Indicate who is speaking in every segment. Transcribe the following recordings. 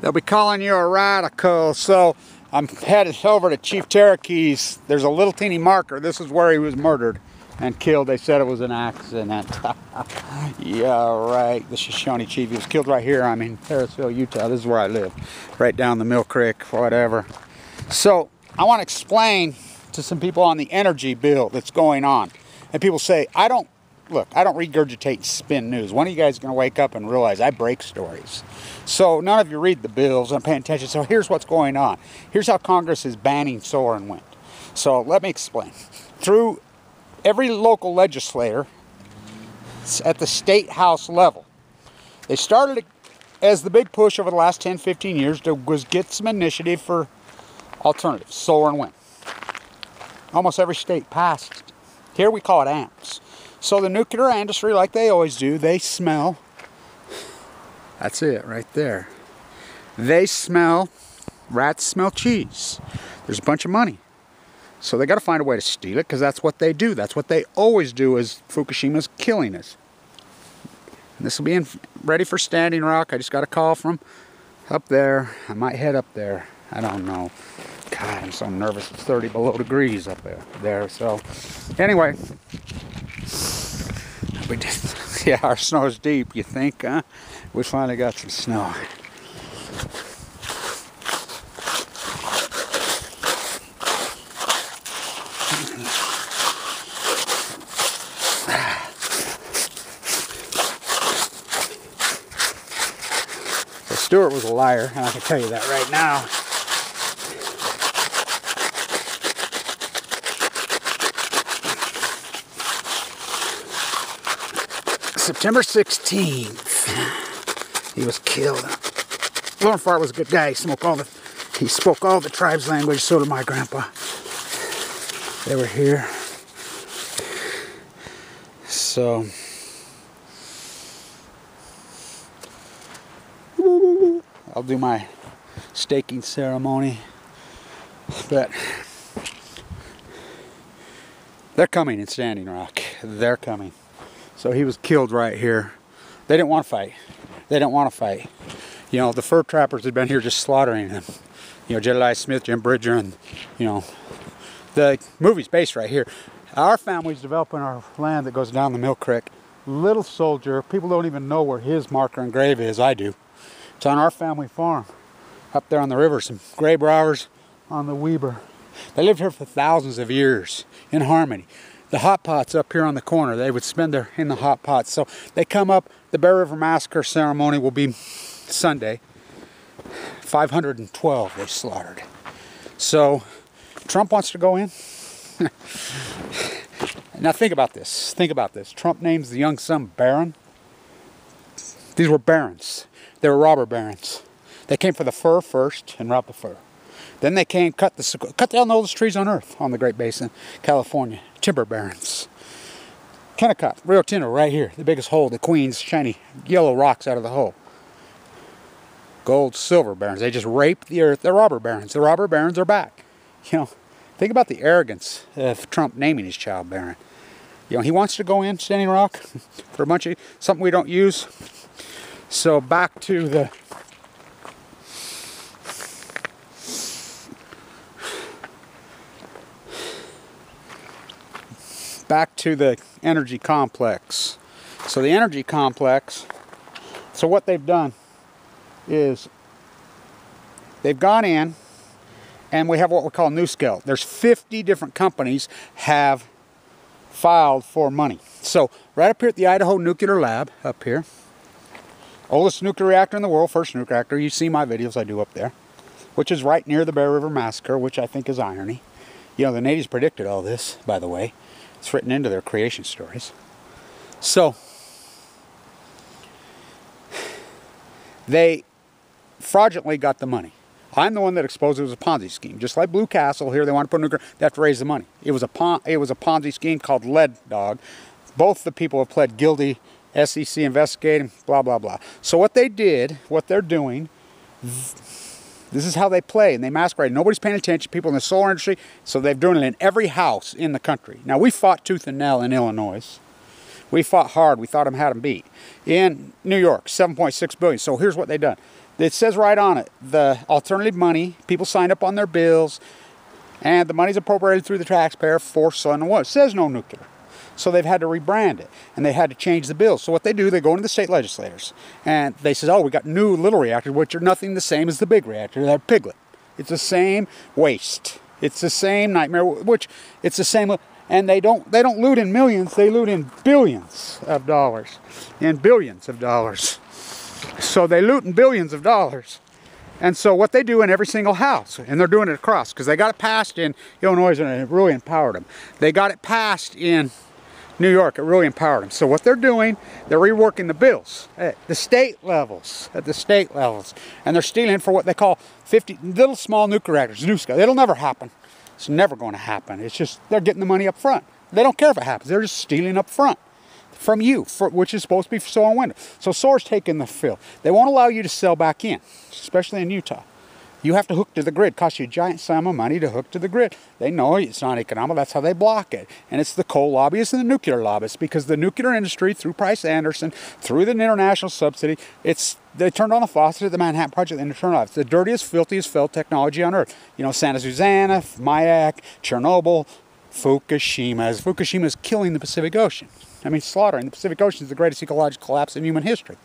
Speaker 1: They'll be calling you a radical. So I'm headed over to Chief Terakee's. There's a little teeny marker. This is where he was murdered and killed. They said it was an accident. yeah, right. The Shoshone Chief. He was killed right here. I'm in Harrisville, Utah. This is where I live. Right down the Mill Creek, whatever. So I want to explain to some people on the energy bill that's going on. And people say, I don't look, I don't regurgitate spin news. When are you guys is going to wake up and realize I break stories? So none of you read the bills and pay attention. So here's what's going on. Here's how Congress is banning solar and wind. So let me explain. Through every local legislator at the state house level, they started as the big push over the last 10, 15 years to was get some initiative for alternatives, solar and wind. Almost every state passed. Here we call it AMPS. So the nuclear industry, like they always do, they smell. That's it right there. They smell, rats smell cheese. There's a bunch of money. So they got to find a way to steal it because that's what they do. That's what they always do is Fukushima's killing us. And this will be in, ready for Standing Rock. I just got a call from up there. I might head up there. I don't know. God, I'm so nervous. It's 30 below degrees up there. there. So anyway, we yeah, our snow is deep, you think, huh? We finally got some snow. So Stuart was a liar, and I can tell you that right now. September 16th, he was killed. Lorin Farr was a good guy. He spoke all the, he spoke all the tribes' language. So did my grandpa. They were here. So. I'll do my staking ceremony. But they're coming in Standing Rock. They're coming. So he was killed right here. They didn't want to fight. They didn't want to fight. You know, the fur trappers had been here just slaughtering them. You know, Jedediah Smith, Jim Bridger, and, you know, the movie's based right here. Our family's developing our land that goes down the Mill Creek. Little soldier, people don't even know where his marker and grave is. I do. It's on our family farm up there on the river. Some grave robbers on the Weber. They lived here for thousands of years in harmony the hot pots up here on the corner. They would spend their in the hot pots. So they come up. The Bear River Massacre ceremony will be Sunday. 512 they slaughtered. So Trump wants to go in. now think about this. Think about this. Trump names the young son Barron. These were barons. They were robber barons. They came for the fur first and robbed the fur. Then they came, cut the cut down the oldest trees on earth on the Great Basin, California, timber barons. Kennecott, Rio Tinto, right here, the biggest hole, the Queen's shiny yellow rocks out of the hole. Gold, silver barons, they just rape the earth. The robber barons. The robber barons are back. You know, think about the arrogance of Trump naming his child Barron. You know, he wants to go in Standing Rock for a bunch of something we don't use. So back to the back to the energy complex. So the energy complex, so what they've done is they've gone in and we have what we call new NuScale. There's 50 different companies have filed for money. So right up here at the Idaho Nuclear Lab, up here, oldest nuclear reactor in the world, first nuclear reactor. You see my videos I do up there, which is right near the Bear River Massacre, which I think is irony. You know, the natives predicted all this, by the way. It's written into their creation stories. So, they fraudulently got the money. I'm the one that exposed it was a Ponzi scheme. Just like Blue Castle here, they want to put nuclear, they have to raise the money. It was a pon, it was a Ponzi scheme called Lead Dog. Both the people have pled guilty, SEC investigating, blah, blah, blah. So what they did, what they're doing, this is how they play and they masquerade. Nobody's paying attention. People in the solar industry, so they've done it in every house in the country. Now we fought tooth and nail in Illinois. We fought hard. We thought them had them beat. In New York, 7.6 billion. So here's what they've done. It says right on it, the alternative money, people signed up on their bills, and the money's appropriated through the taxpayer for sun and water. It says no nuclear. So they've had to rebrand it and they had to change the bill. So what they do, they go into the state legislators and they say, oh, we got new little reactors, which are nothing the same as the big reactor, that piglet. It's the same waste. It's the same nightmare, which it's the same, and they don't they don't loot in millions, they loot in billions of dollars, in billions of dollars. So they loot in billions of dollars. And so what they do in every single house, and they're doing it across, because they got it passed in Illinois and it really empowered them. They got it passed in New York, it really empowered them. So what they're doing, they're reworking the bills at the state levels, at the state levels. And they're stealing for what they call 50 little small nuclear reactors, NuScale. It'll never happen. It's never going to happen. It's just they're getting the money up front. They don't care if it happens. They're just stealing up front from you, for, which is supposed to be for solar and wind. So solar's taking the field. They won't allow you to sell back in, especially in Utah. You have to hook to the grid. It costs you a giant sum of money to hook to the grid. They know it's not economical. That's how they block it. And it's the coal lobbyists and the nuclear lobbyists because the nuclear industry, through Price Anderson, through the international subsidy, it's they turned on the faucet at the Manhattan Project and they turned off. It's the dirtiest, filthiest failed technology on earth. You know, Santa Susana, Mayak, Chernobyl, Fukushima. Fukushima is killing the Pacific Ocean. I mean, slaughtering. The Pacific Ocean is the greatest ecological collapse in human history.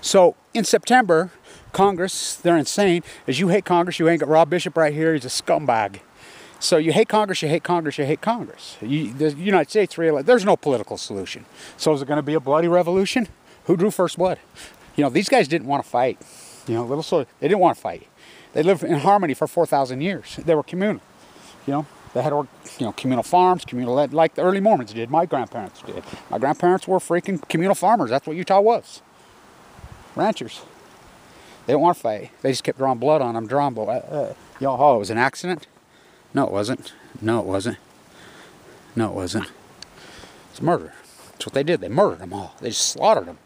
Speaker 1: So in September, Congress, they're insane. As you hate Congress, you ain't got Rob Bishop right here. He's a scumbag. So you hate Congress, you hate Congress, you hate Congress. You, the United States, really, there's no political solution. So is it going to be a bloody revolution? Who drew first blood? You know, these guys didn't want to fight. You know, little so they didn't want to fight. They lived in harmony for 4,000 years. They were communal. You know, they had, you know, communal farms, communal, like the early Mormons did, my grandparents did. My grandparents were freaking communal farmers. That's what Utah was. Ranchers. They don't want to fight. They just kept drawing blood on them, drawing blood. Uh, uh, know, oh, it was an accident? No, it wasn't. No, it wasn't. No, it wasn't. It's murder. That's what they did. They murdered them all. They just slaughtered them.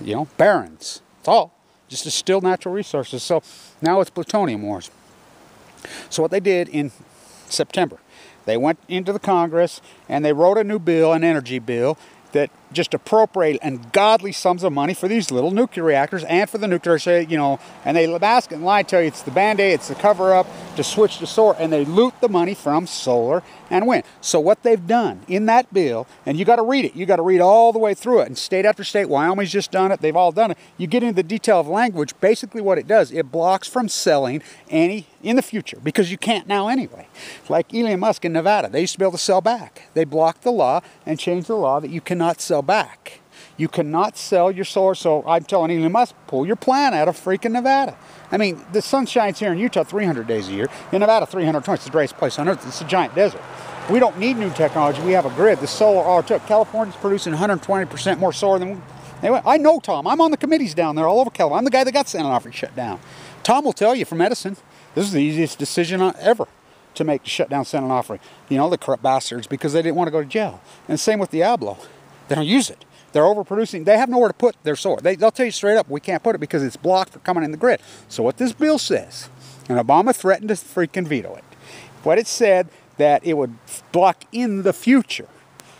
Speaker 1: You know, barons. That's all. Just distilled natural resources. So now it's plutonium wars. So what they did in September, they went into the Congress and they wrote a new bill, an energy bill, that just appropriate ungodly sums of money for these little nuclear reactors and for the nuclear, you know, and they mask and lie, tell you it's the band-aid, it's the cover-up to switch to solar, and they loot the money from solar and wind. So what they've done in that bill, and you got to read it, you got to read all the way through it, and state after state, Wyoming's just done it, they've all done it. You get into the detail of language, basically what it does, it blocks from selling any in the future, because you can't now anyway. Like Elon Musk in Nevada, they used to be able to sell back. They blocked the law and changed the law that you cannot sell back. You cannot sell your solar. So I'm telling you, you must pull your plant out of freaking Nevada. I mean, the sun shines here in Utah 300 days a year. In Nevada, 320. It's the driest place on earth. It's a giant desert. We don't need new technology. We have a grid. The solar oh, all took. California's producing 120% more solar than we. I know Tom. I'm on the committees down there all over California. I'm the guy that got San Onofre shut down. Tom will tell you from Edison, this is the easiest decision uh, ever to make to shut down San Onofre. You know, the corrupt bastards because they didn't want to go to jail. And same with Diablo. They don't use it. They're overproducing. They have nowhere to put their solar. They, they'll tell you straight up, we can't put it because it's blocked for coming in the grid. So what this bill says, and Obama threatened to freaking veto it, what it said that it would block in the future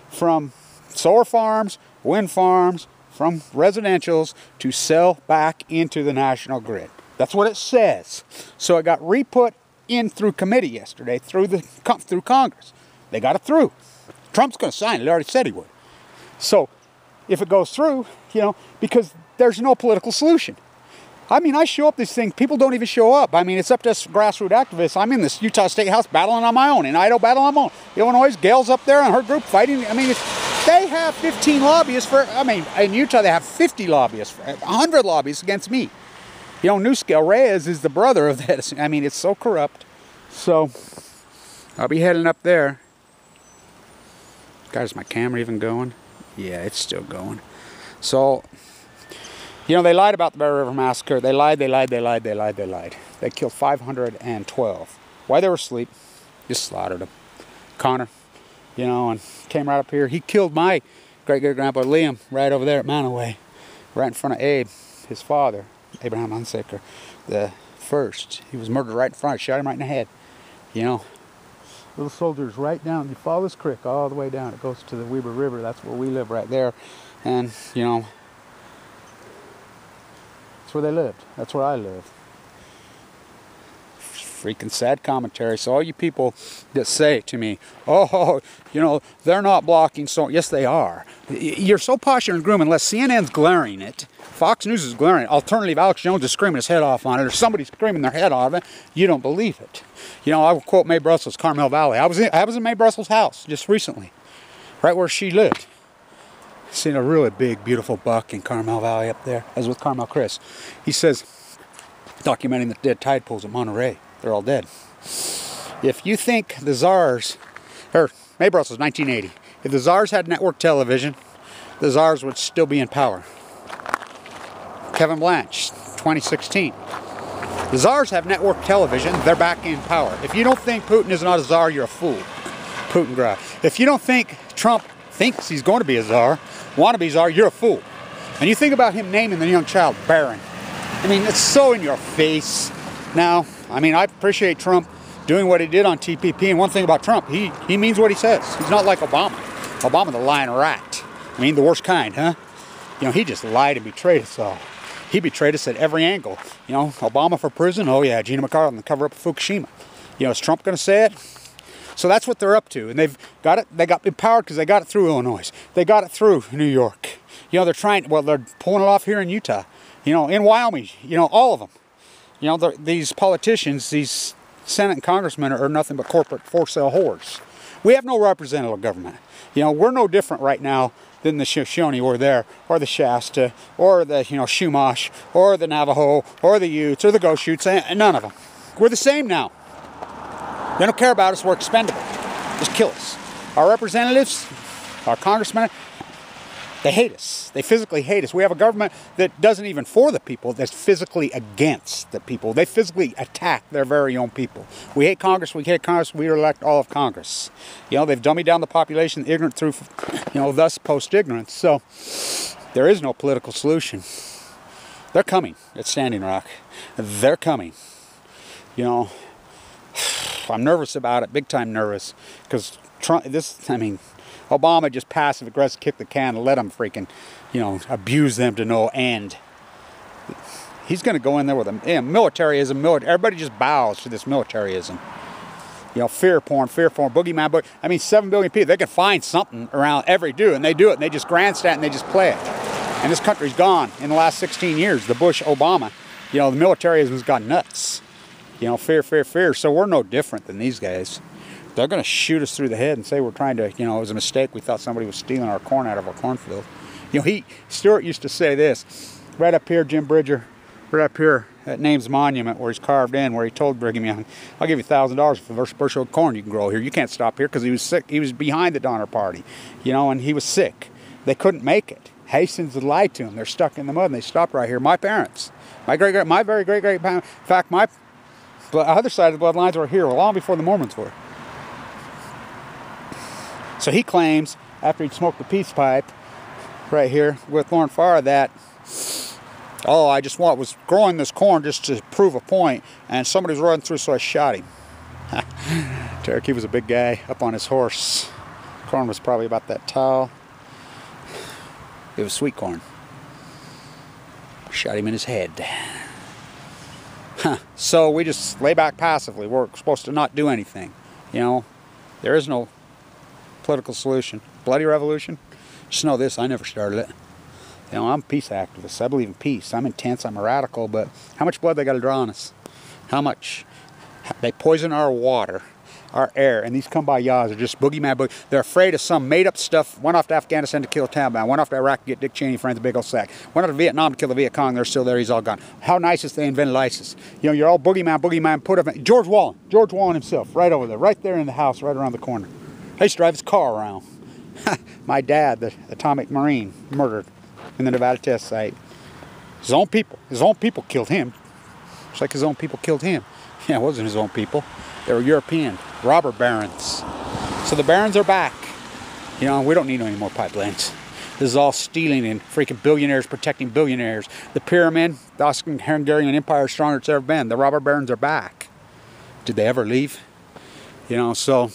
Speaker 1: from solar farms, wind farms, from residentials to sell back into the national grid. That's what it says. So it got re-put in through committee yesterday, through the through Congress. They got it through. Trump's going to sign it. He already said he would. So if it goes through, you know, because there's no political solution. I mean, I show up this thing, people don't even show up. I mean, it's up to us grassroots activists. I'm in this Utah State House battling on my own, in Idaho battling on my own. Illinois, Gail's up there and her group fighting. I mean, they have 15 lobbyists for, I mean, in Utah they have 50 lobbyists, 100 lobbyists against me. You know, NuScale Reyes is the brother of this. I mean, it's so corrupt. So, I'll be heading up there. God, is my camera even going? Yeah, it's still going. So, you know, they lied about the Bear River Massacre. They lied, they lied, they lied, they lied, they lied. They killed 512. While they were asleep, just slaughtered them. Connor, you know, and came right up here. He killed my great-great-grandpa Liam right over there at Manaway, right in front of Abe, his father, Abraham Hunsaker, the first. He was murdered right in front. Shot him right in the head. You know, little soldiers right down. You follow this creek all the way down. It goes to the Weber River. That's where we live right there. And, you know, that's where they lived. That's where I live. Freaking sad commentary. So all you people that say to me, oh, you know, they're not blocking so yes they are. You're so posh and groom unless CNN's glaring it, Fox News is glaring it. Alternative Alex Jones is screaming his head off on it, or somebody's screaming their head off of it, you don't believe it. You know, I will quote Mae Brussell, Carmel Valley. I was in, I was in Mae Brussell's house just recently, right where she lived. Seen a really big, beautiful buck in Carmel Valley up there. I was with Carmel Chris. He says, documenting the dead tide pools at Monterey. They're all dead. If you think the czars, or Mae Brussell, 1980, if the czars had network television, the czars would still be in power. Kevin Blanch, 2016. The czars have network television, they're back in power. If you don't think Putin is not a czar, you're a fool. Putin graph. If you don't think Trump thinks he's going to be a czar, wannabe czar, you're a fool. And you think about him naming the young child Barron. I mean, it's so in your face. Now, I mean, I appreciate Trump doing what he did on TPP. And one thing about Trump, he, he means what he says. He's not like Obama. Obama, the lying rat. I mean, the worst kind, huh? You know, he just lied and betrayed us all. He betrayed us at every angle. You know, Obama for prison. Oh yeah, Gina McCarthy on the cover up of Fukushima. You know, is Trump going to say it? So that's what they're up to, and they've got it. They got empowered because they got it through Illinois. They got it through New York. You know, they're trying. Well, they're pulling it off here in Utah. You know, in Wyoming. You know, all of them. You know, these politicians, these Senate and congressmen are nothing but corporate for sale whores. We have no representative government. You know, we're no different right now than the Shoshone were there, or the Shasta, or the, you know, Chumash, or the Navajo, or the Utes, or the Goshutes, and none of them. We're the same now. They don't care about us, we're expendable. Just kill us. Our representatives, our congressmen, they hate us. They physically hate us. We have a government that doesn't even for the people, that's physically against the people. They physically attack their very own people. We hate Congress, we hate Congress, we elect all of Congress. You know, they've dummied down the population, ignorant through, you know, thus post-ignorance. So, there is no political solution. They're coming at Standing Rock. They're coming. You know, I'm nervous about it, big time nervous, because Trump, this, I mean, Obama just passive aggressive kicked the can and let them freaking, you know, abuse them to no end. He's going to go in there with a yeah, militarism. Military, everybody just bows to this militaryism. You know, fear porn, fear porn, boogeyman. But I mean, seven billion people. They can find something around every do, and they do it. And they just grandstand and they just play it. And this country's gone in the last 16 years. The Bush, Obama, you know, the militarism's gone nuts. You know, fear, fear, fear. So we're no different than these guys they're going to shoot us through the head and say we're trying to, you know, it was a mistake. We thought somebody was stealing our corn out of our cornfield. You know, he, Stewart used to say this, right up here, Jim Bridger, right up here at Names Monument where he's carved in, where he told Brigham Young, I'll give you $1,000 for the first bushel of corn you can grow here. You can't stop here because he was sick. He was behind the Donner Party, you know, and he was sick. They couldn't make it. Hastings had lied to him. They're stuck in the mud and they stopped right here. My parents, my great great, my very great great, in fact, my other side of the bloodlines were here long before the Mormons were. So he claims, after he'd smoked the peace pipe right here with Lorin Farr, that, oh, I just want was growing this corn just to prove a point, and somebody was running through, so I shot him. Terakee was a big guy up on his horse. Corn was probably about that tall. It was sweet corn. Shot him in his head. Huh. So we just lay back passively. We're supposed to not do anything. You know, there is no political solution. Bloody revolution? Just know this, I never started it. You know, I'm peace activist. I believe in peace. I'm intense, I'm a radical, but how much blood they got to draw on us? How much? They poison our water, our air, and these kumbaya are just boogeyman. Boog They're afraid of some made-up stuff. Went off to Afghanistan to kill Taliban. Went off to Iraq to get Dick Cheney friends a big old sack. Went off to Vietnam to kill the Viet Cong. They're still there. He's all gone. How nice is they invented ISIS. You know, you're all boogeyman, boogeyman. Put up George Wallen. George Wallen himself, right over there, right there in the house, right around the corner. I used to drive his car around. My dad, the atomic marine, murdered in the Nevada test site. His own people. His own people killed him. It's like his own people killed him. Yeah, it wasn't his own people. They were European, robber barons. So the barons are back. You know, we don't need any more pipelines. This is all stealing and freaking billionaires protecting billionaires. The pyramid, the Austro-Hungarian Empire is stronger than it's ever been. The robber barons are back. Did they ever leave? You know, so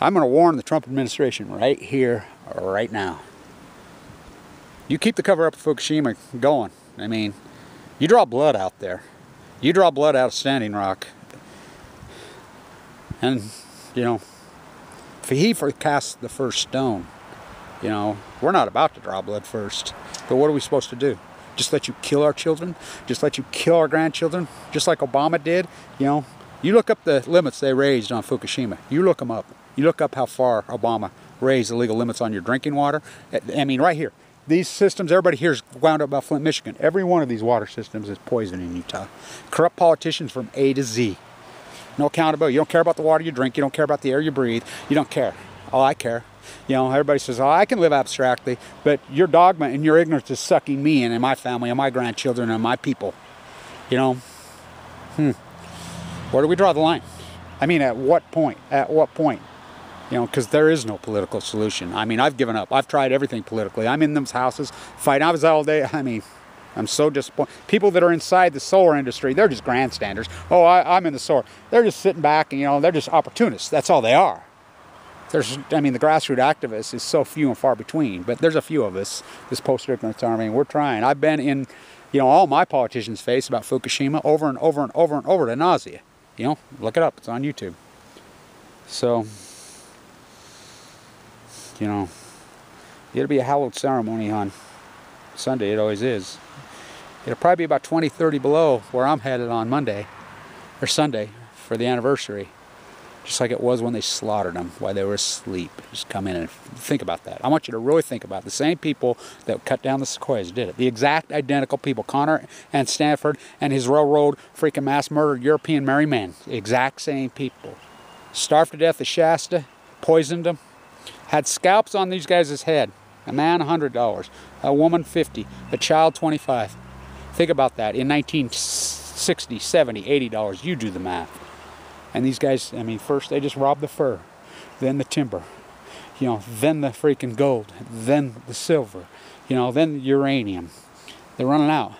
Speaker 1: I'm going to warn the Trump administration right here, right now. You keep the cover up of Fukushima going. I mean, You draw blood out there. You draw blood out of Standing Rock. And, you know, if he cast the first stone, you know, we're not about to draw blood first. But what are we supposed to do? Just let you kill our children? Just let you kill our grandchildren? Just like Obama did? You know, you look up the limits they raised on Fukushima. You look them up. You look up how far Obama raised the legal limits on your drinking water. I mean, right here. These systems, everybody here is wound up about Flint, Michigan. Every one of these water systems is poison in Utah. Corrupt politicians from A to Z. No accountability. You don't care about the water you drink. You don't care about the air you breathe. You don't care. All I care. You know, everybody says, oh, I can live abstractly, but your dogma and your ignorance is sucking me in and my family and my grandchildren and my people. You know, hmm. Where do we draw the line? I mean, at what point? At what point? You know, because there is no political solution. I mean, I've given up. I've tried everything politically. I'm in those houses fighting. I was all day. I mean, I'm so disappointed. People that are inside the solar industry, they're just grandstanders. Oh, I, am in the solar. They're just sitting back and, you know, they're just opportunists. That's all they are. There's, I mean, the grassroots activists is so few and far between, but there's a few of us, this post-ignorance army, and we're trying. I've been in, you know, all my politicians' face about Fukushima over and over and over and over to nausea. You know, look it up. It's on YouTube. So, you know, it'll be a hallowed ceremony on Sunday. It always is. It'll probably be about 20, 30 below where I'm headed on Monday or Sunday for the anniversary. Just like it was when they slaughtered them while they were asleep. Just come in and think about that. I want you to really think about it. the same people that cut down the sequoias did it. The exact identical people. Connor and Stanford and his railroad freaking mass murdered European merry men. Exact same people. Starved to death at Shasta, poisoned them, had scalps on these guys' head. A man, $100. A woman, 50 A child, 25 Think about that. In 1960, 70, $80. You do the math. And these guys, I mean, first they just robbed the fur, then the timber, you know, then the freaking gold, then the silver, you know, then the uranium. They're running out.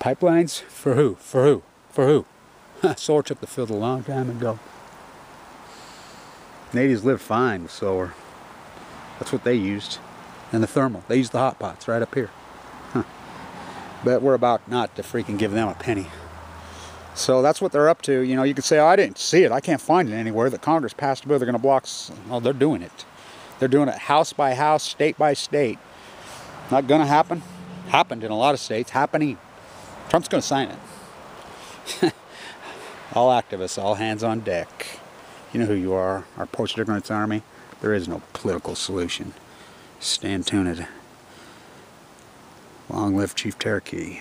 Speaker 1: Pipelines for who? For who? For who? solar took the field a long time ago. Natives lived fine with solar. That's what they used. And the thermal. They used the hot pots right up here. Huh. But we're about not to freaking give them a penny. So that's what they're up to. You know, you could say, oh, I didn't see it. I can't find it anywhere that Congress passed a bill. They're going to block. Oh, they're doing it. They're doing it house by house, state by state. Not going to happen. Happened in a lot of states. Happening. Trump's going to sign it. all activists, all hands on deck. You know who you are. Our post-ignorance army. There is no political solution. Stand tuned. Long live Chief Terakee.